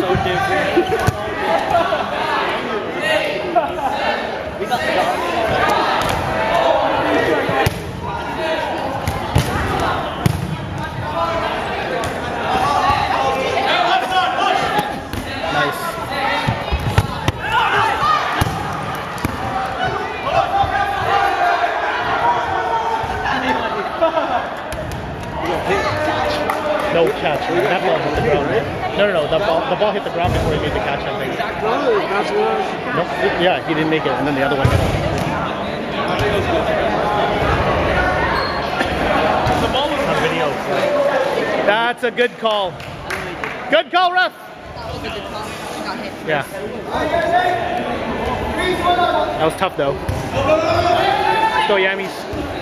so different. No catch. That ball hit the ground. No, no, no. The ball, the ball hit the ground before he made the catch. I think. No, yeah, he didn't make it, and then the other one hit video. That's a good call. Good call, ref. That was. Yeah. That was tough though. Let's go Yammies.